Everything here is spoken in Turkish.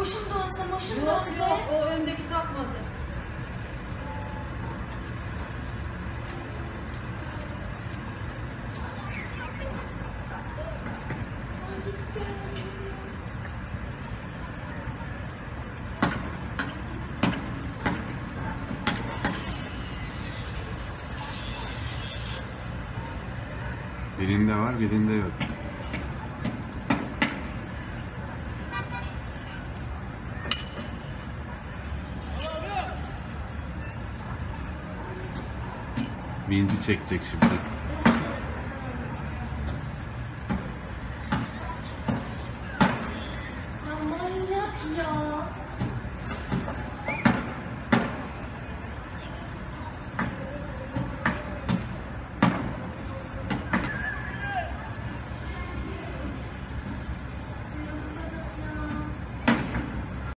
Boşum dönse, boşum Yok dönse. yok o öndeki gitti. Birinde var, birinde yok. Vinci çekecek şimdi.